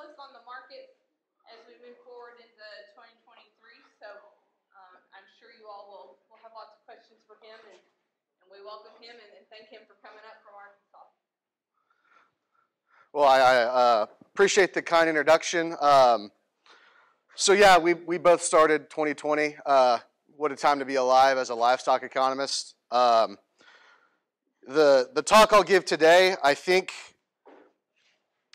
outlook on the market as we move forward into 2023. So um, I'm sure you all will, will have lots of questions for him, and, and we welcome him and, and thank him for coming up from Arkansas. Well, I, I uh, appreciate the kind introduction. Um, so yeah, we, we both started 2020. Uh, what a time to be alive as a livestock economist. Um, the, the talk I'll give today, I think,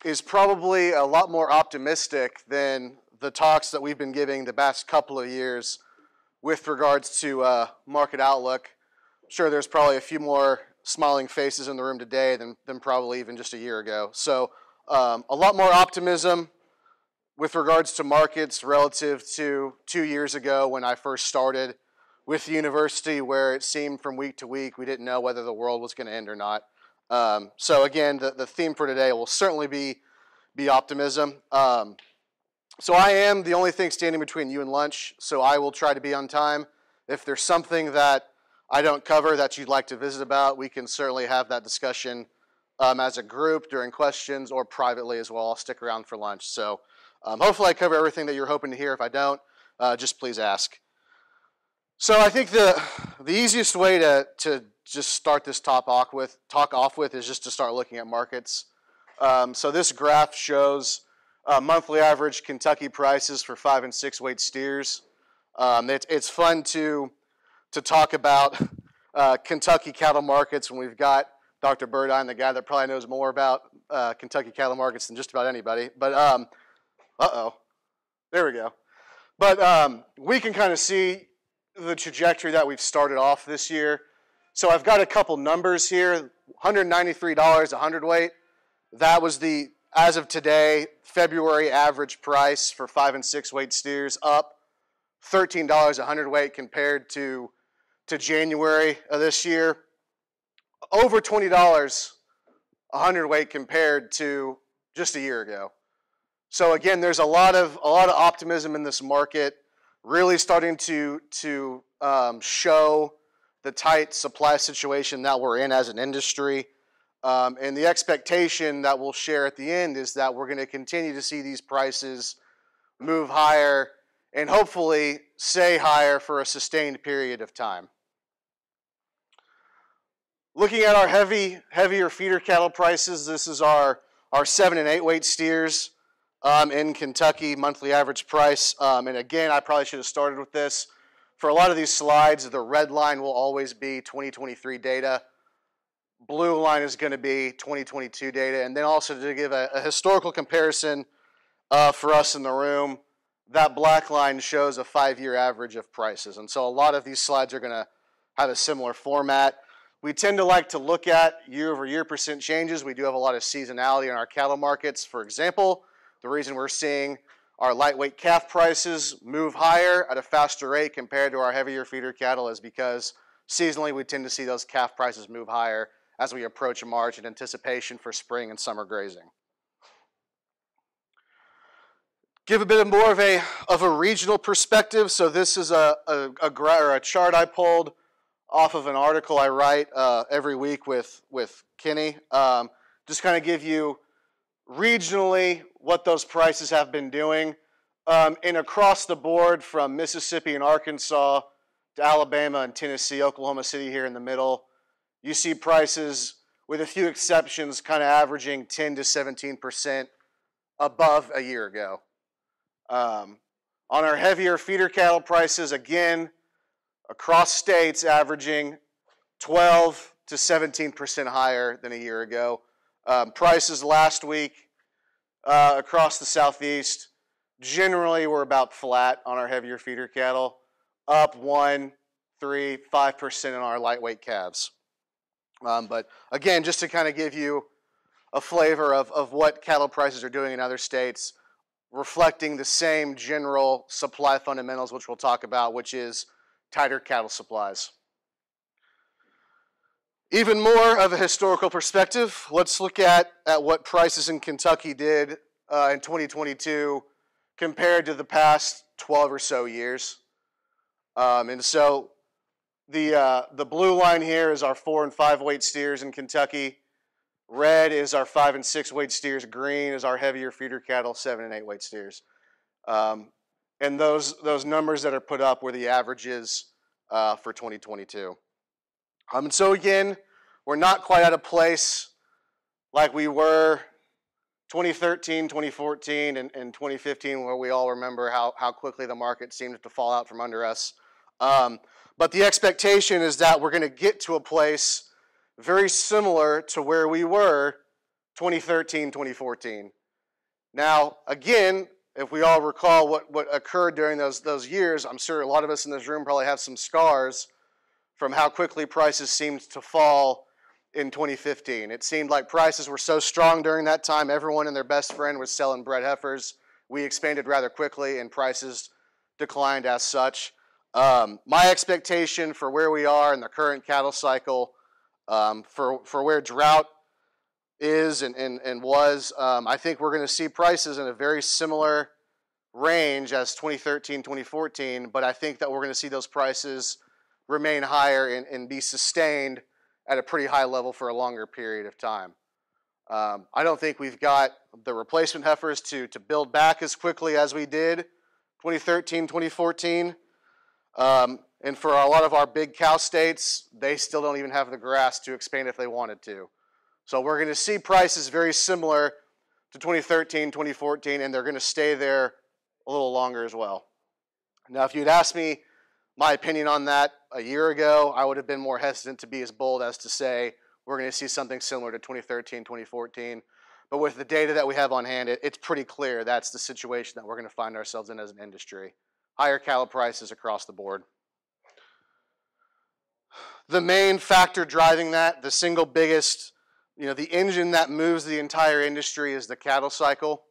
is probably a lot more optimistic than the talks that we've been giving the past couple of years with regards to uh, market outlook. I'm sure there's probably a few more smiling faces in the room today than, than probably even just a year ago. So um, a lot more optimism with regards to markets relative to two years ago when I first started with the university where it seemed from week to week we didn't know whether the world was going to end or not. Um, so again, the, the theme for today will certainly be, be optimism. Um, so I am the only thing standing between you and lunch, so I will try to be on time. If there's something that I don't cover that you'd like to visit about, we can certainly have that discussion um, as a group during questions or privately as well. I'll stick around for lunch. So um, hopefully I cover everything that you're hoping to hear. If I don't, uh, just please ask. So I think the the easiest way to to just start this talk off with talk off with is just to start looking at markets. Um, so this graph shows uh, monthly average Kentucky prices for five and six weight steers. Um, it, it's fun to to talk about uh, Kentucky cattle markets when we've got Dr. Burdine, the guy that probably knows more about uh, Kentucky cattle markets than just about anybody. But um, uh oh, there we go. But um, we can kind of see the trajectory that we've started off this year. So I've got a couple numbers here $193 a hundredweight. That was the, as of today, February average price for five and six weight steers up $13 a hundredweight compared to, to January of this year. Over $20 a hundredweight compared to just a year ago. So again, there's a lot of a lot of optimism in this market really starting to, to um, show the tight supply situation that we're in as an industry. Um, and the expectation that we'll share at the end is that we're going to continue to see these prices move higher and hopefully stay higher for a sustained period of time. Looking at our heavy, heavier feeder cattle prices, this is our, our seven and eight weight steers um, in Kentucky, monthly average price. Um, and again, I probably should have started with this. For a lot of these slides, the red line will always be 2023 data. Blue line is going to be 2022 data. And then also to give a, a historical comparison uh, for us in the room, that black line shows a five-year average of prices. And so a lot of these slides are going to have a similar format. We tend to like to look at year-over-year -year percent changes. We do have a lot of seasonality in our cattle markets. For example, the reason we're seeing our lightweight calf prices move higher at a faster rate compared to our heavier feeder cattle is because seasonally we tend to see those calf prices move higher as we approach March in anticipation for spring and summer grazing. Give a bit more of a, of a regional perspective. So this is a, a, a, a chart I pulled off of an article I write uh, every week with, with Kenny. Um, just kind of give you regionally what those prices have been doing. Um, and across the board from Mississippi and Arkansas to Alabama and Tennessee, Oklahoma City here in the middle, you see prices, with a few exceptions, kind of averaging 10 to 17% above a year ago. Um, on our heavier feeder cattle prices, again, across states, averaging 12 to 17% higher than a year ago. Um, prices last week uh, across the southeast generally were about flat on our heavier feeder cattle, up one, three, five percent on our lightweight calves. Um, but again, just to kind of give you a flavor of, of what cattle prices are doing in other states, reflecting the same general supply fundamentals, which we'll talk about, which is tighter cattle supplies. Even more of a historical perspective, let's look at, at what prices in Kentucky did uh, in 2022 compared to the past 12 or so years. Um, and so the, uh, the blue line here is our four and five weight steers in Kentucky. Red is our five and six weight steers. Green is our heavier feeder cattle, seven and eight weight steers. Um, and those those numbers that are put up were the averages uh, for 2022. Um, and so again, we're not quite at a place like we were 2013, 2014, and, and 2015, where we all remember how, how quickly the market seemed to fall out from under us. Um, but the expectation is that we're going to get to a place very similar to where we were 2013, 2014. Now, again, if we all recall what, what occurred during those, those years, I'm sure a lot of us in this room probably have some scars from how quickly prices seemed to fall in 2015. It seemed like prices were so strong during that time, everyone and their best friend was selling bred heifers. We expanded rather quickly, and prices declined as such. Um, my expectation for where we are in the current cattle cycle, um, for, for where drought is and, and, and was, um, I think we're going to see prices in a very similar range as 2013, 2014, but I think that we're going to see those prices remain higher and, and be sustained at a pretty high level for a longer period of time. Um, I don't think we've got the replacement heifers to, to build back as quickly as we did 2013, 2014. Um, and for a lot of our big cow states, they still don't even have the grass to expand if they wanted to. So we're going to see prices very similar to 2013, 2014, and they're going to stay there a little longer as well. Now, if you'd asked me my opinion on that a year ago, I would have been more hesitant to be as bold as to say we're going to see something similar to 2013, 2014. But with the data that we have on hand, it, it's pretty clear that's the situation that we're going to find ourselves in as an industry. Higher cattle prices across the board. The main factor driving that, the single biggest, you know, the engine that moves the entire industry is the cattle cycle.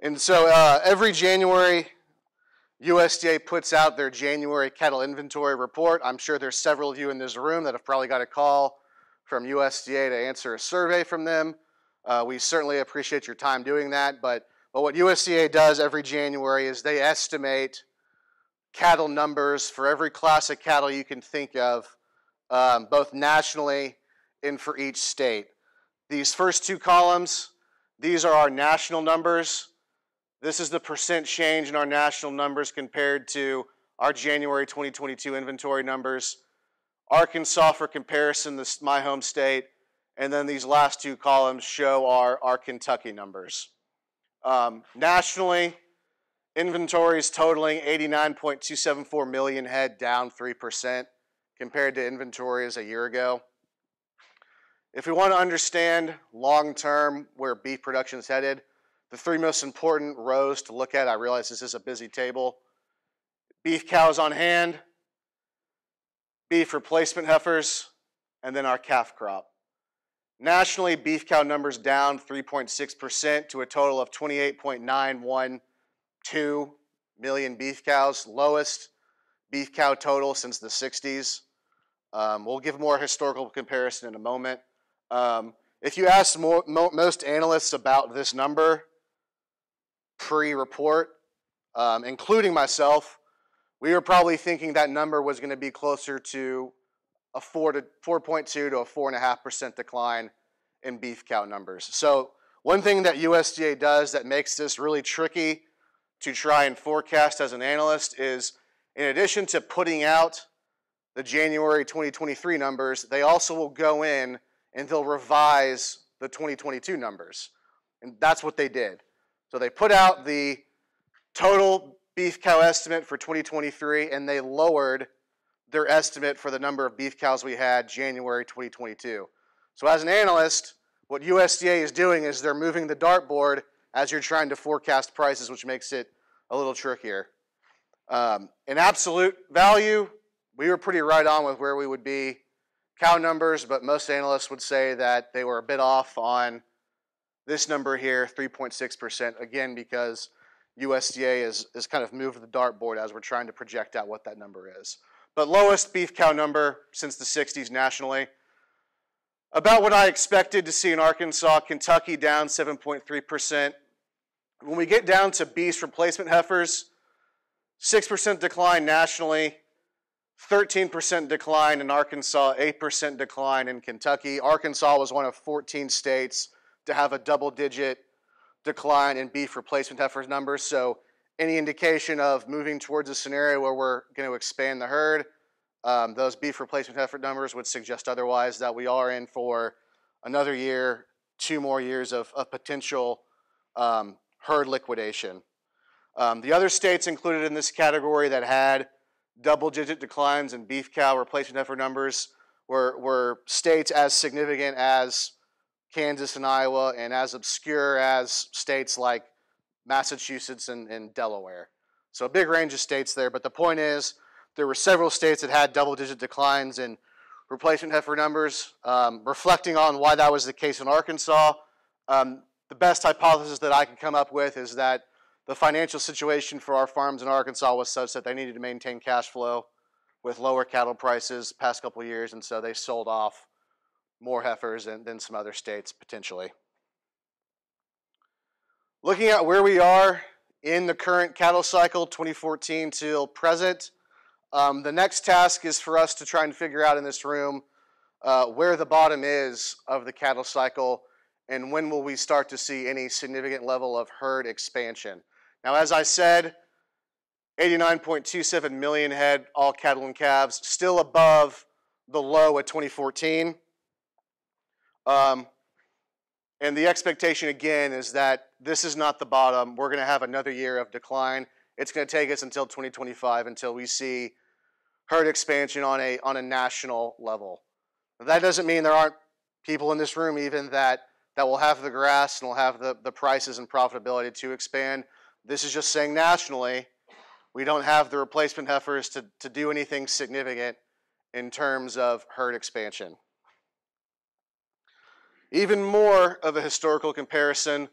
And so uh, every January, USDA puts out their January cattle inventory report. I'm sure there's several of you in this room that have probably got a call from USDA to answer a survey from them. Uh, we certainly appreciate your time doing that, but, but what USDA does every January is they estimate cattle numbers for every class of cattle you can think of, um, both nationally and for each state. These first two columns, these are our national numbers. This is the percent change in our national numbers compared to our January 2022 inventory numbers. Arkansas, for comparison, this my home state, and then these last two columns show our, our Kentucky numbers. Um, nationally, inventories totaling 89.274 million head, down 3% compared to inventories a year ago. If we want to understand long term where beef production is headed, the three most important rows to look at, I realize this is a busy table. Beef cows on hand, beef replacement heifers, and then our calf crop. Nationally, beef cow numbers down 3.6% to a total of 28.912 million beef cows, lowest beef cow total since the 60s. Um, we'll give more historical comparison in a moment. Um, if you ask mo most analysts about this number, pre-report, um, including myself, we were probably thinking that number was going to be closer to a 4 to 4.2 to a 4.5% decline in beef cow numbers. So one thing that USDA does that makes this really tricky to try and forecast as an analyst is in addition to putting out the January 2023 numbers, they also will go in and they'll revise the 2022 numbers. And that's what they did. So they put out the total beef cow estimate for 2023 and they lowered their estimate for the number of beef cows we had January 2022. So as an analyst, what USDA is doing is they're moving the dartboard as you're trying to forecast prices, which makes it a little trickier. Um, in absolute value, we were pretty right on with where we would be cow numbers, but most analysts would say that they were a bit off on this number here, 3.6%, again, because USDA is, is kind of moved the dartboard as we're trying to project out what that number is. But lowest beef cow number since the 60s nationally. About what I expected to see in Arkansas, Kentucky down 7.3%. When we get down to beef replacement heifers, 6% decline nationally, 13% decline in Arkansas, 8% decline in Kentucky. Arkansas was one of 14 states to have a double digit decline in beef replacement heifers numbers. So, any indication of moving towards a scenario where we're going to expand the herd, um, those beef replacement heifer numbers would suggest otherwise that we are in for another year, two more years of, of potential um, herd liquidation. Um, the other states included in this category that had double digit declines in beef cow replacement heifer numbers were, were states as significant as Kansas and Iowa and as obscure as states like Massachusetts and, and Delaware. So a big range of states there, but the point is there were several states that had double digit declines in replacement heifer numbers. Um, reflecting on why that was the case in Arkansas, um, the best hypothesis that I can come up with is that the financial situation for our farms in Arkansas was such that they needed to maintain cash flow with lower cattle prices past couple years, and so they sold off more heifers than, than some other states potentially. Looking at where we are in the current cattle cycle, 2014 till present, um, the next task is for us to try and figure out in this room uh, where the bottom is of the cattle cycle and when will we start to see any significant level of herd expansion. Now, as I said, 89.27 million head, all cattle and calves, still above the low of 2014. Um, and the expectation again is that this is not the bottom. We're going to have another year of decline. It's going to take us until 2025 until we see herd expansion on a, on a national level. That doesn't mean there aren't people in this room even that, that will have the grass and will have the, the prices and profitability to expand. This is just saying nationally, we don't have the replacement heifers to, to do anything significant in terms of herd expansion. Even more of a historical comparison,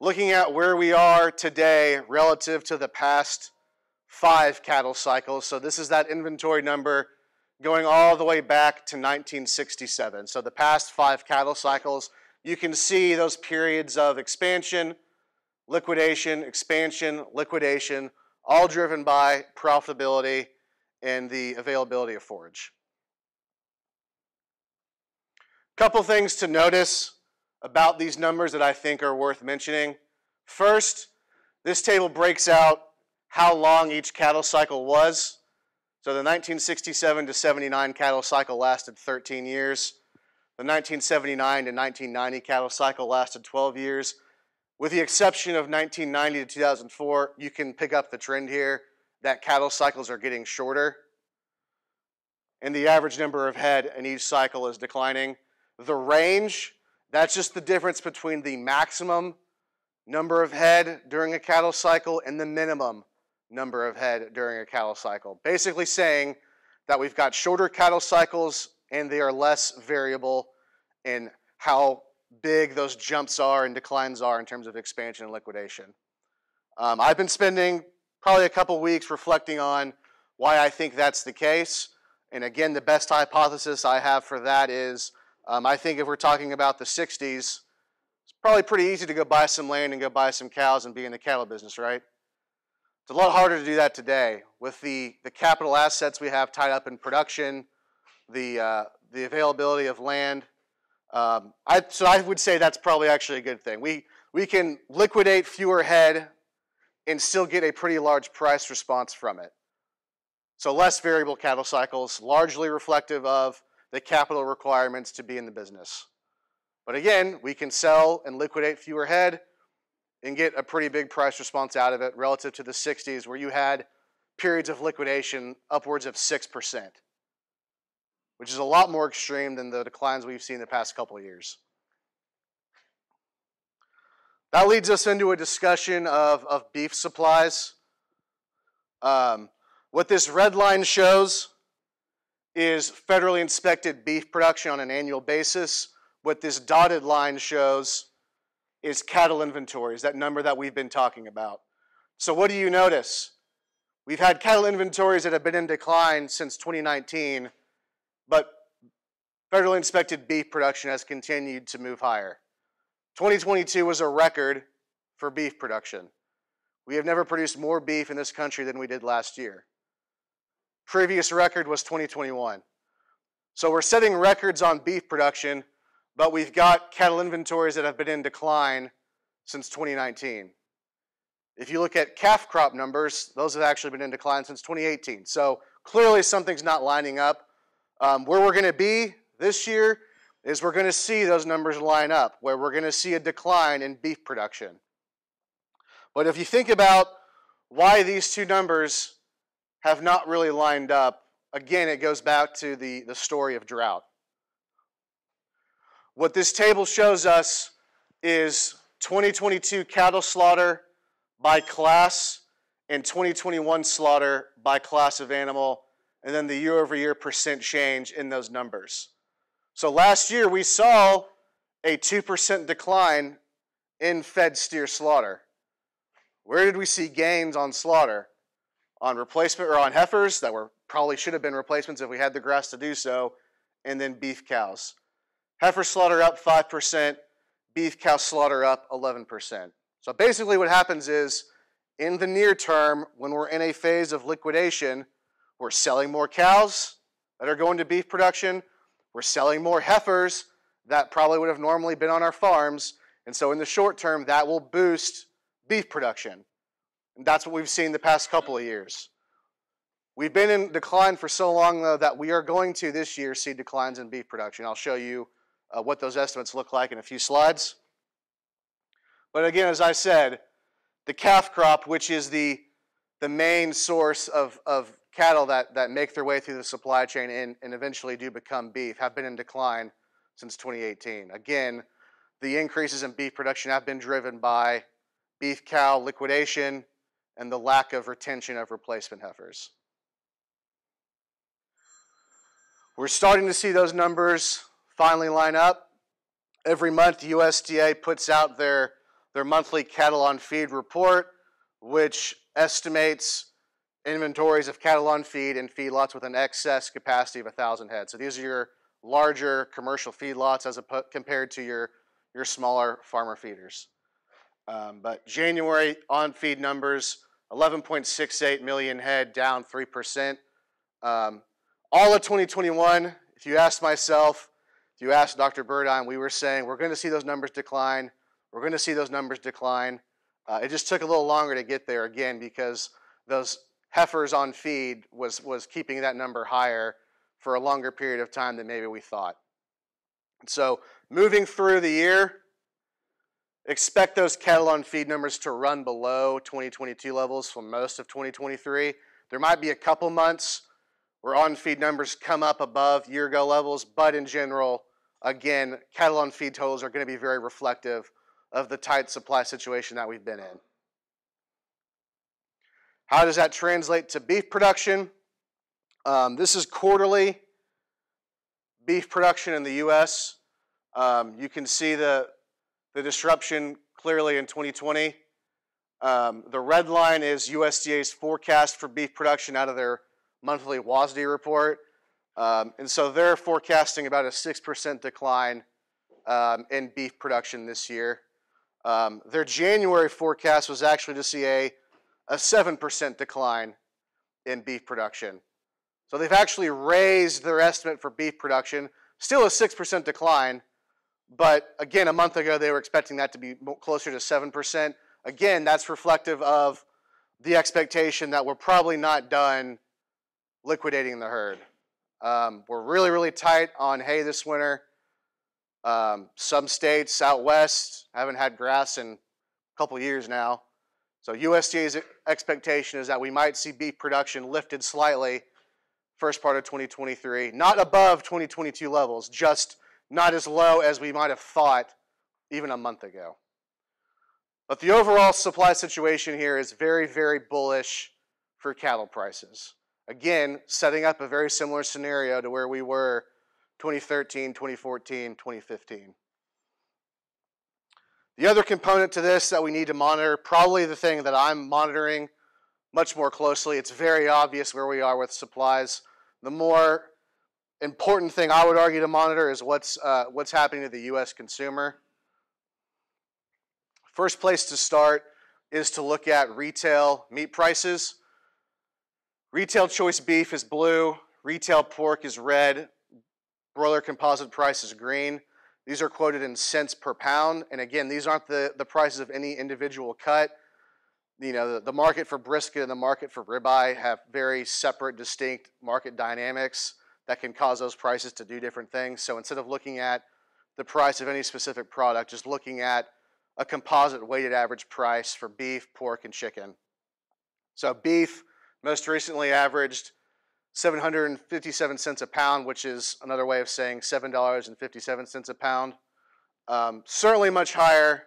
looking at where we are today relative to the past five cattle cycles. So this is that inventory number going all the way back to 1967. So the past five cattle cycles, you can see those periods of expansion, liquidation, expansion, liquidation, all driven by profitability and the availability of forage. Couple things to notice about these numbers that I think are worth mentioning. First, this table breaks out how long each cattle cycle was. So the 1967 to 79 cattle cycle lasted 13 years. The 1979 to 1990 cattle cycle lasted 12 years. With the exception of 1990 to 2004, you can pick up the trend here that cattle cycles are getting shorter and the average number of head in each cycle is declining. The range, that's just the difference between the maximum number of head during a cattle cycle and the minimum number of head during a cattle cycle. Basically saying that we've got shorter cattle cycles and they are less variable in how big those jumps are and declines are in terms of expansion and liquidation. Um, I've been spending probably a couple weeks reflecting on why I think that's the case. And again, the best hypothesis I have for that is um, I think if we're talking about the 60s, it's probably pretty easy to go buy some land and go buy some cows and be in the cattle business, right? It's a lot harder to do that today with the, the capital assets we have tied up in production, the, uh, the availability of land, um, I, so I would say that's probably actually a good thing. We, we can liquidate fewer head and still get a pretty large price response from it. So less variable cattle cycles, largely reflective of the capital requirements to be in the business. But again, we can sell and liquidate fewer head and get a pretty big price response out of it relative to the 60s where you had periods of liquidation upwards of 6% which is a lot more extreme than the declines we've seen the past couple of years. That leads us into a discussion of, of beef supplies. Um, what this red line shows is federally inspected beef production on an annual basis. What this dotted line shows is cattle inventories, that number that we've been talking about. So, what do you notice? We've had cattle inventories that have been in decline since 2019 but federally inspected beef production has continued to move higher. 2022 was a record for beef production. We have never produced more beef in this country than we did last year. Previous record was 2021. So we're setting records on beef production, but we've got cattle inventories that have been in decline since 2019. If you look at calf crop numbers, those have actually been in decline since 2018. So clearly something's not lining up. Um, where we're going to be this year is we're going to see those numbers line up, where we're going to see a decline in beef production. But if you think about why these two numbers have not really lined up, again, it goes back to the, the story of drought. What this table shows us is 2022 cattle slaughter by class and 2021 slaughter by class of animal, and then the year over year percent change in those numbers. So last year we saw a 2% decline in fed steer slaughter. Where did we see gains on slaughter? On replacement or on heifers that were probably should have been replacements if we had the grass to do so, and then beef cows. Heifer slaughter up 5%, beef cow slaughter up 11%. So basically what happens is in the near term, when we're in a phase of liquidation, we're selling more cows that are going to beef production, we're selling more heifers that probably would have normally been on our farms. And so in the short term, that will boost beef production. And that's what we've seen the past couple of years. We've been in decline for so long, though, that we are going to this year see declines in beef production. I'll show you uh, what those estimates look like in a few slides. But again, as I said, the calf crop, which is the, the main source of, of cattle that, that make their way through the supply chain and, and eventually do become beef have been in decline since 2018. Again, the increases in beef production have been driven by beef cow liquidation and the lack of retention of replacement heifers. We're starting to see those numbers finally line up. Every month, USDA puts out their, their monthly cattle on feed report, which estimates inventories of cattle on feed and feedlots with an excess capacity of 1,000 head. So these are your larger commercial feedlots as compared to your, your smaller farmer feeders. Um, but January on feed numbers 11.68 million head, down 3%. Um, all of 2021, if you ask myself, if you ask Dr. Burdine, we were saying we're going to see those numbers decline. We're going to see those numbers decline. Uh, it just took a little longer to get there again because those heifers on feed was, was keeping that number higher for a longer period of time than maybe we thought. So moving through the year, expect those cattle on feed numbers to run below 2022 levels for most of 2023. There might be a couple months where on feed numbers come up above year ago levels, but in general, again, cattle on feed totals are going to be very reflective of the tight supply situation that we've been in. How does that translate to beef production? Um, this is quarterly beef production in the U.S. Um, you can see the, the disruption clearly in 2020. Um, the red line is USDA's forecast for beef production out of their monthly WASDE report. Um, and so they're forecasting about a 6% decline um, in beef production this year. Um, their January forecast was actually to see a a 7% decline in beef production. So they've actually raised their estimate for beef production, still a 6% decline, but again, a month ago they were expecting that to be closer to 7%. Again, that's reflective of the expectation that we're probably not done liquidating the herd. Um, we're really, really tight on hay this winter. Um, some states out west haven't had grass in a couple years now. So USDA's expectation is that we might see beef production lifted slightly first part of 2023, not above 2022 levels, just not as low as we might have thought even a month ago. But the overall supply situation here is very, very bullish for cattle prices. Again, setting up a very similar scenario to where we were 2013, 2014, 2015. The other component to this that we need to monitor, probably the thing that I'm monitoring much more closely, it's very obvious where we are with supplies. The more important thing I would argue to monitor is what's, uh, what's happening to the U.S. consumer. First place to start is to look at retail meat prices. Retail choice beef is blue, retail pork is red, broiler composite price is green. These are quoted in cents per pound. And again, these aren't the, the prices of any individual cut. You know, the, the market for brisket and the market for ribeye have very separate, distinct market dynamics that can cause those prices to do different things. So instead of looking at the price of any specific product, just looking at a composite weighted average price for beef, pork, and chicken. So beef most recently averaged 757 cents a pound, which is another way of saying $7.57 a pound. Um, certainly much higher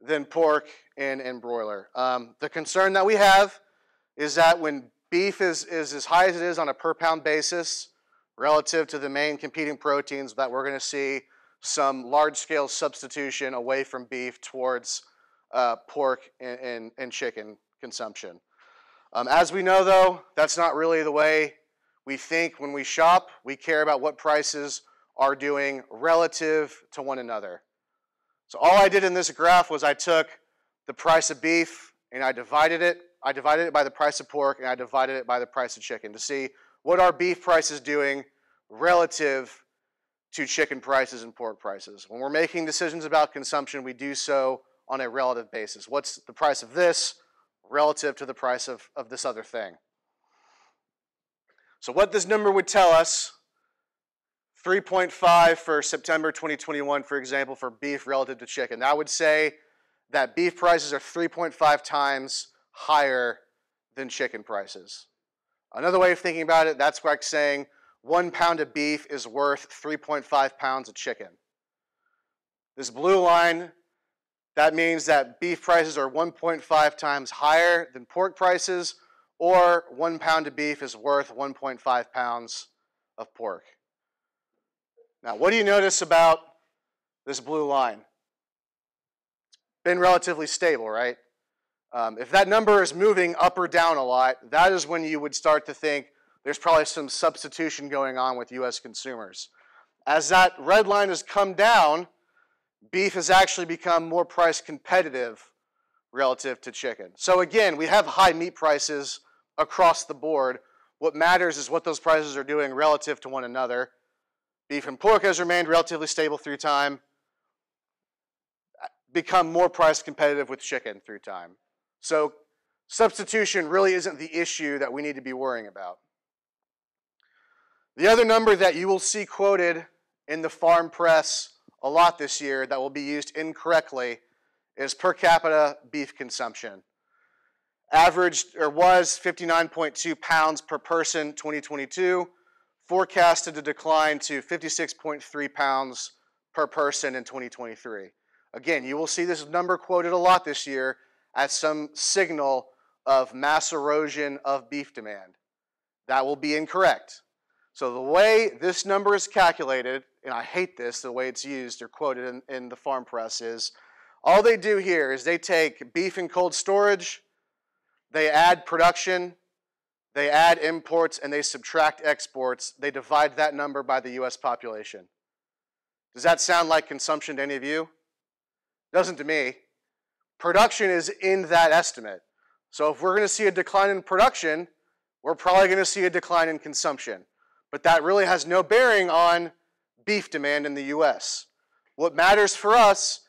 than pork and, and broiler. Um, the concern that we have is that when beef is, is as high as it is on a per pound basis relative to the main competing proteins, that we're going to see some large scale substitution away from beef towards uh, pork and, and, and, chicken consumption. Um, as we know, though, that's not really the way we think when we shop. We care about what prices are doing relative to one another. So all I did in this graph was I took the price of beef and I divided it. I divided it by the price of pork and I divided it by the price of chicken to see what are beef prices doing relative to chicken prices and pork prices. When we're making decisions about consumption, we do so on a relative basis. What's the price of this relative to the price of, of this other thing? So, what this number would tell us 3.5 for September 2021, for example, for beef relative to chicken. That would say that beef prices are 3.5 times higher than chicken prices. Another way of thinking about it, that's like saying one pound of beef is worth 3.5 pounds of chicken. This blue line, that means that beef prices are 1.5 times higher than pork prices, or one pound of beef is worth 1.5 pounds of pork. Now, what do you notice about this blue line? It's been relatively stable, right? Um, if that number is moving up or down a lot, that is when you would start to think, there's probably some substitution going on with U.S. consumers. As that red line has come down, beef has actually become more price competitive relative to chicken. So again, we have high meat prices across the board. What matters is what those prices are doing relative to one another. Beef and pork has remained relatively stable through time, become more price competitive with chicken through time. So substitution really isn't the issue that we need to be worrying about. The other number that you will see quoted in the farm press a lot this year that will be used incorrectly is per capita beef consumption. Averaged or was 59.2 pounds per person 2022, forecasted to decline to 56.3 pounds per person in 2023. Again, you will see this number quoted a lot this year as some signal of mass erosion of beef demand. That will be incorrect. So the way this number is calculated, and I hate this, the way it's used or quoted in, in the farm press is, all they do here is they take beef in cold storage, they add production, they add imports, and they subtract exports. They divide that number by the U.S. population. Does that sound like consumption to any of you? Doesn't to me. Production is in that estimate. So if we're going to see a decline in production, we're probably going to see a decline in consumption. But that really has no bearing on beef demand in the US. What matters for us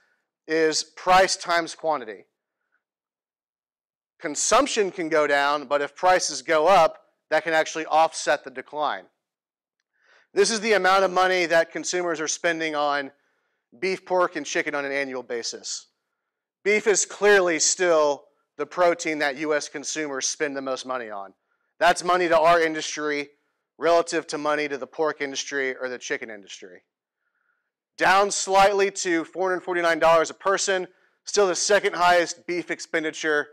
is price times quantity. Consumption can go down, but if prices go up, that can actually offset the decline. This is the amount of money that consumers are spending on beef, pork, and chicken on an annual basis. Beef is clearly still the protein that US consumers spend the most money on. That's money to our industry relative to money to the pork industry or the chicken industry. Down slightly to $449 a person, still the second highest beef expenditure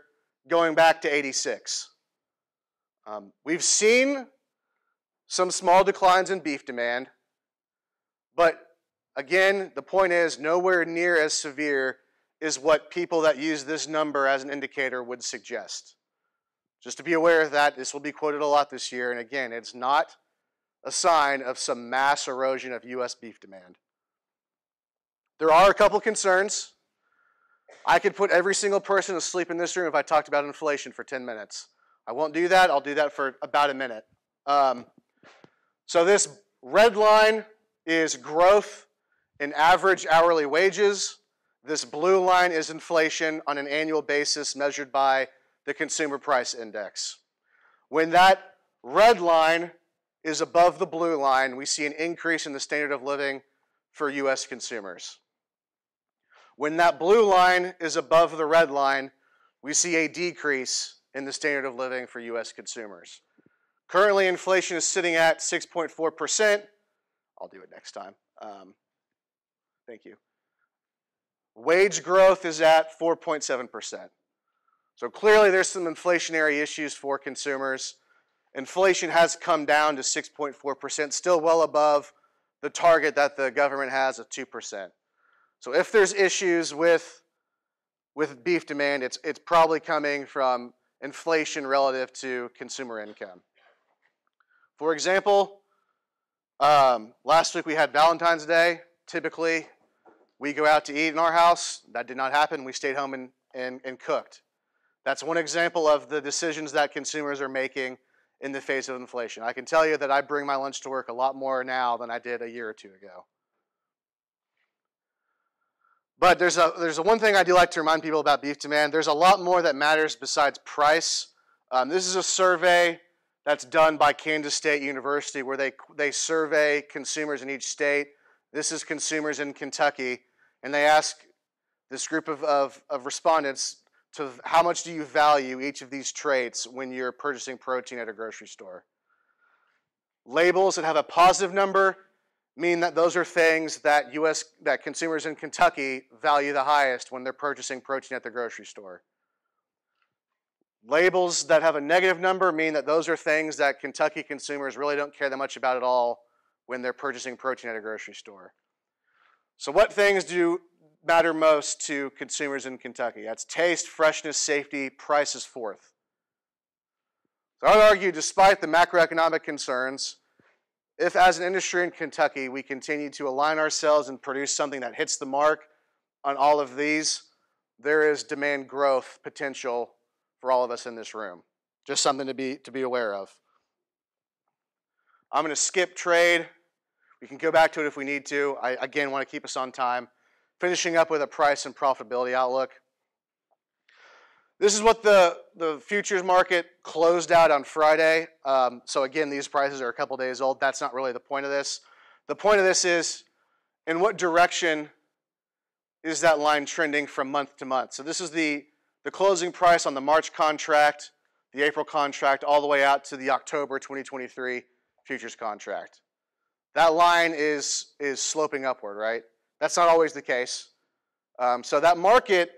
going back to 86. Um, we've seen some small declines in beef demand, but again, the point is nowhere near as severe is what people that use this number as an indicator would suggest. Just to be aware of that, this will be quoted a lot this year. And again, it's not a sign of some mass erosion of U.S. beef demand. There are a couple concerns. I could put every single person asleep in this room if I talked about inflation for 10 minutes. I won't do that. I'll do that for about a minute. Um, so this red line is growth in average hourly wages. This blue line is inflation on an annual basis measured by the consumer price index. When that red line is above the blue line, we see an increase in the standard of living for US consumers. When that blue line is above the red line, we see a decrease in the standard of living for US consumers. Currently, inflation is sitting at 6.4%. I'll do it next time. Um, thank you. Wage growth is at 4.7%. So clearly, there's some inflationary issues for consumers. Inflation has come down to 6.4%, still well above the target that the government has of 2%. So if there's issues with, with beef demand, it's, it's probably coming from inflation relative to consumer income. For example, um, last week we had Valentine's Day. Typically, we go out to eat in our house. That did not happen. We stayed home and, and, and cooked. That's one example of the decisions that consumers are making in the face of inflation. I can tell you that I bring my lunch to work a lot more now than I did a year or two ago. But there's a there's a one thing I do like to remind people about beef demand. There's a lot more that matters besides price. Um, this is a survey that's done by Kansas State University where they, they survey consumers in each state. This is consumers in Kentucky, and they ask this group of, of, of respondents to how much do you value each of these traits when you're purchasing protein at a grocery store. Labels that have a positive number mean that those are things that US that consumers in Kentucky value the highest when they're purchasing protein at the grocery store. Labels that have a negative number mean that those are things that Kentucky consumers really don't care that much about at all when they're purchasing protein at a grocery store. So, what things do matter most to consumers in Kentucky? That's taste, freshness, safety, price is fourth. So, I would argue, despite the macroeconomic concerns, if as an industry in Kentucky we continue to align ourselves and produce something that hits the mark on all of these, there is demand growth potential for all of us in this room. Just something to be, to be aware of. I'm going to skip trade. We can go back to it if we need to. I, again, want to keep us on time. Finishing up with a price and profitability outlook. This is what the, the futures market closed out on Friday. Um, so, again, these prices are a couple days old. That's not really the point of this. The point of this is in what direction is that line trending from month to month? So, this is the the closing price on the March contract, the April contract, all the way out to the October 2023 futures contract. That line is, is sloping upward, right? That's not always the case. Um, so that market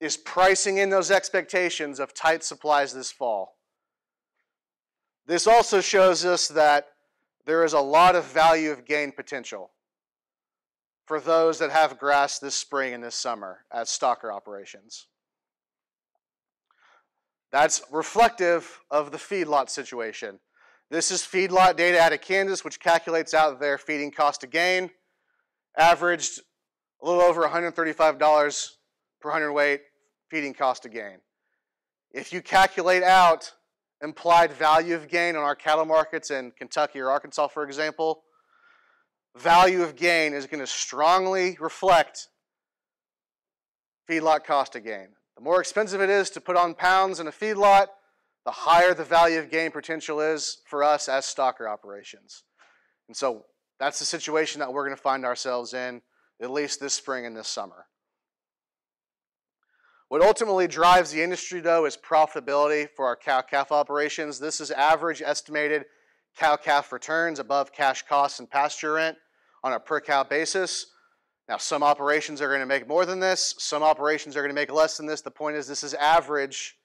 is pricing in those expectations of tight supplies this fall. This also shows us that there is a lot of value of gain potential for those that have grass this spring and this summer as stocker operations. That's reflective of the feedlot situation. This is feedlot data out of Kansas, which calculates out their feeding cost to gain, averaged a little over $135 per hundredweight feeding cost to gain. If you calculate out implied value of gain on our cattle markets in Kentucky or Arkansas, for example, value of gain is going to strongly reflect feedlot cost to gain. The more expensive it is to put on pounds in a feedlot, the higher the value of gain potential is for us as stocker operations. And so that's the situation that we're going to find ourselves in, at least this spring and this summer. What ultimately drives the industry, though, is profitability for our cow calf operations. This is average estimated cow calf returns above cash costs and pasture rent on a per cow basis. Now, some operations are going to make more than this, some operations are going to make less than this. The point is, this is average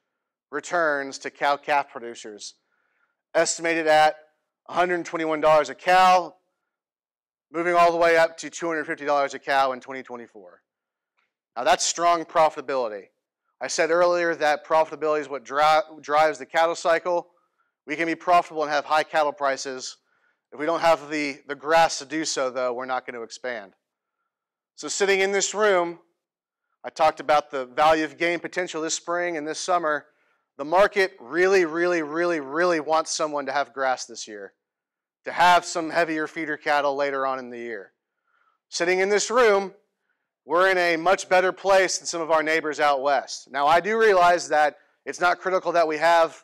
returns to cow calf producers, estimated at $121 a cow, moving all the way up to $250 a cow in 2024. Now, that's strong profitability. I said earlier that profitability is what dri- drives the cattle cycle. We can be profitable and have high cattle prices. If we don't have the, the grass to do so, though, we're not going to expand. So, sitting in this room, I talked about the value of gain potential this spring and this summer. The market really, really, really, really wants someone to have grass this year, to have some heavier feeder cattle later on in the year. Sitting in this room, we're in a much better place than some of our neighbors out west. Now, I do realize that it's not critical that we have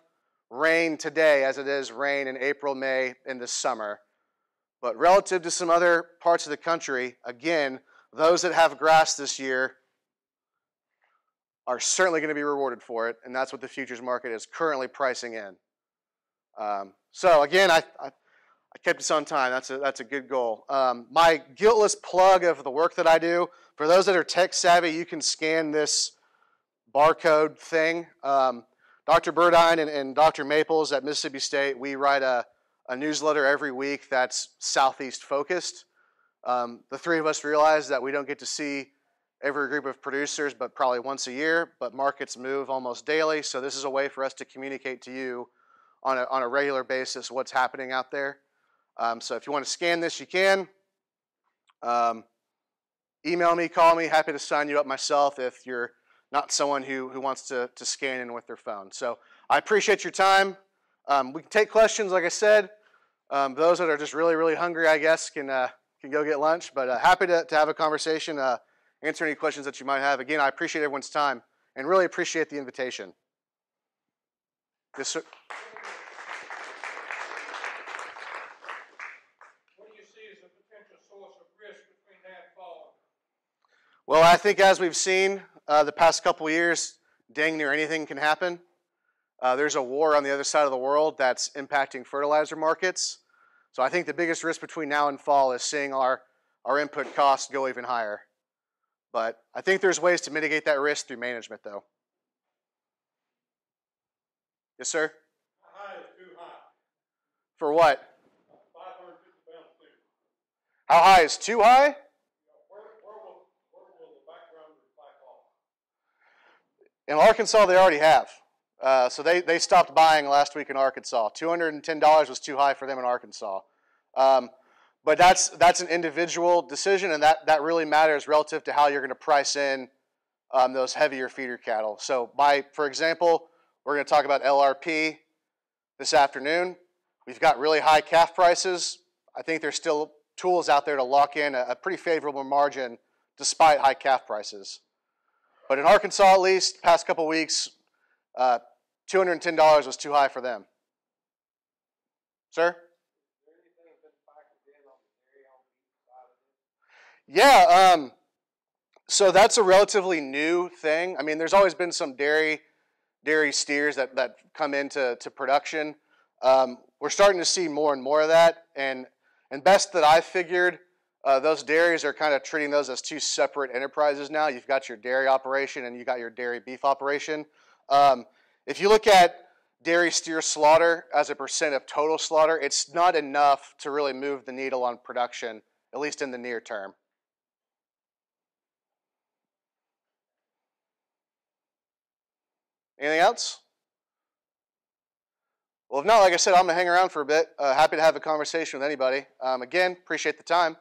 rain today as it is rain in April, May, in the summer. But relative to some other parts of the country, again, those that have grass this year are certainly going to be rewarded for it, and that's what the futures market is currently pricing in. Um, so again, I, I, I, kept this on time. That's a, that's a good goal. Um, my guiltless plug of the work that I do, for those that are tech savvy, you can scan this barcode thing. Um, Dr. Burdine and, and, Dr. Maples at Mississippi State, we write a, a newsletter every week that's Southeast focused. Um, the three of us realize that we don't get to see every group of producers, but probably once a year. But markets move almost daily, so this is a way for us to communicate to you on a, on a regular basis what's happening out there. Um, so if you want to scan this, you can. Um, email me, call me. Happy to sign you up myself if you're not someone who, who wants to, to scan in with their phone. So I appreciate your time. Um, we can take questions, like I said. Um, those that are just really, really hungry, I guess, can, uh, can go get lunch. But uh, happy to, to have a conversation. Uh, answer any questions that you might have. Again, I appreciate everyone's time and really appreciate the invitation. Yes, sir. What do you see as a potential source of risk between now and fall? Well, I think as we've seen uh, the past couple years, dang near anything can happen. Uh, there's a war on the other side of the world that's impacting fertilizer markets. So I think the biggest risk between now and fall is seeing our, our input costs go even higher. But I think there's ways to mitigate that risk through management, though. Yes, sir? How high is too high? For what? 550 pounds. How high is too high? In Arkansas, they already have. Uh, so they, they stopped buying last week in Arkansas. $210 was too high for them in Arkansas. Um, but that's that's an individual decision, and that that really matters relative to how you're going to price in um, those heavier feeder cattle. So, by for example, we're going to talk about LRP this afternoon. We've got really high calf prices. I think there's still tools out there to lock in a, a pretty favorable margin despite high calf prices. But in Arkansas, at least, past couple weeks, uh, $210 was too high for them. Sir? Yeah, um, so that's a relatively new thing. I mean, there's always been some dairy dairy steers that, that come into to production. Um, we're starting to see more and more of that, and and best that I figured, uh, those dairies are kind of treating those as two separate enterprises now. You've got your dairy operation and you got your dairy beef operation. Um, if you look at dairy steer slaughter as a percent of total slaughter, it's not enough to really move the needle on production, at least in the near term. Anything else? Well, if not, like I said, I'm going to hang around for a bit. Uh, happy to have a conversation with anybody. Um, again, appreciate the time.